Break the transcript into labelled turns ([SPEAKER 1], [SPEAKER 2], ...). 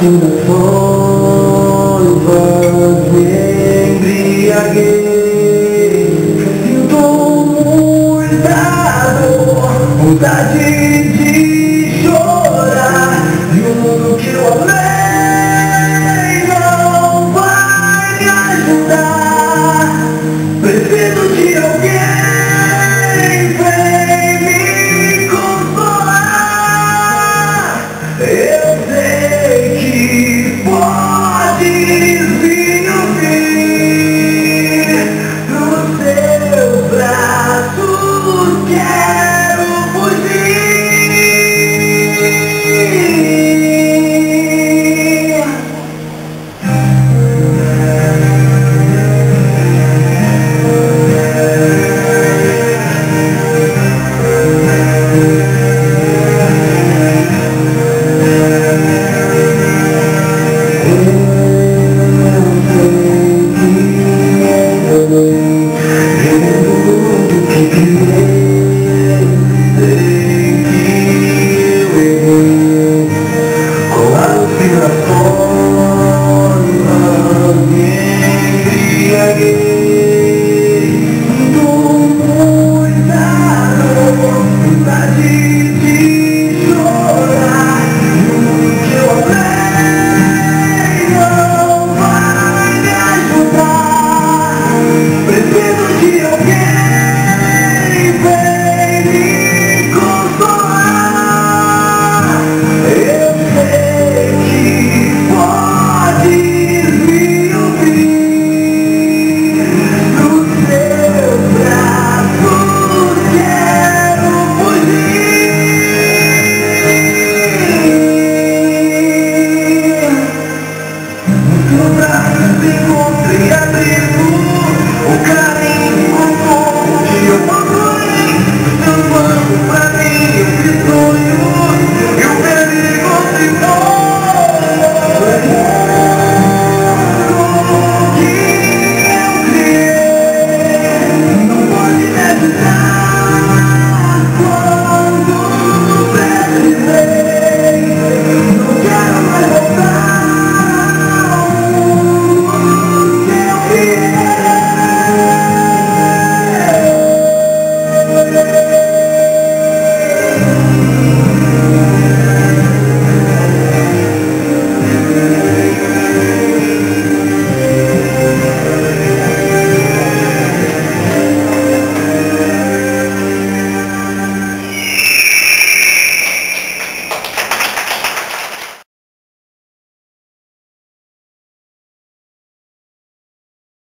[SPEAKER 1] Sinto Segunda folva me embriaguei Sinto muita dor, vontade de